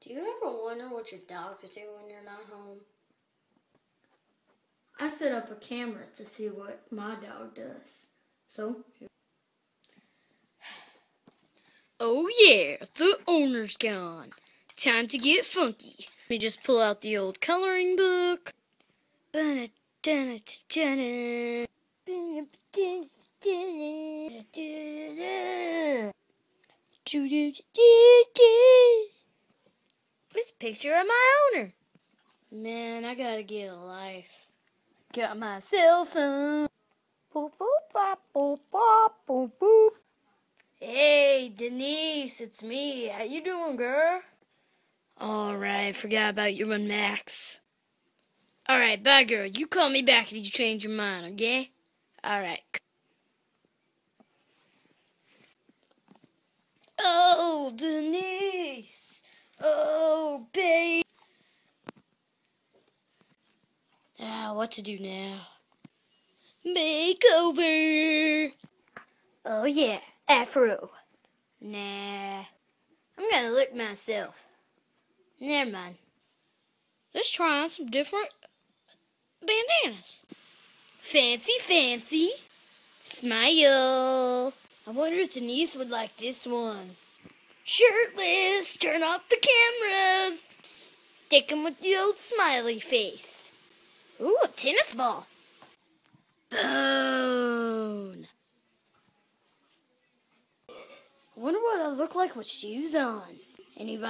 Do you ever wonder what your dogs do when you're not home? I set up a camera to see what my dog does. So, Oh yeah, the owner's gone. Time to get funky. Let me just pull out the old coloring book. Picture of my owner. Man, I gotta get a life. Got my cell phone. Boop, boop, bop, boop, bop, boop, boop. Hey, Denise, it's me. How you doing, girl? All right, forgot about you and Max. All right, bye, girl. You call me back if you change your mind, okay? All right. Oh, Denise. Oh, babe. What to do now? Makeover. Oh, yeah, afro. Nah, I'm gonna look myself. Never mind. Let's try on some different bandanas. Fancy, fancy. Smile. I wonder if Denise would like this one. Shirtless, turn off the cameras. Stick 'em with the old smiley face. Ooh, a tennis ball. Bone. Wonder what I look like with shoes on. Anybody?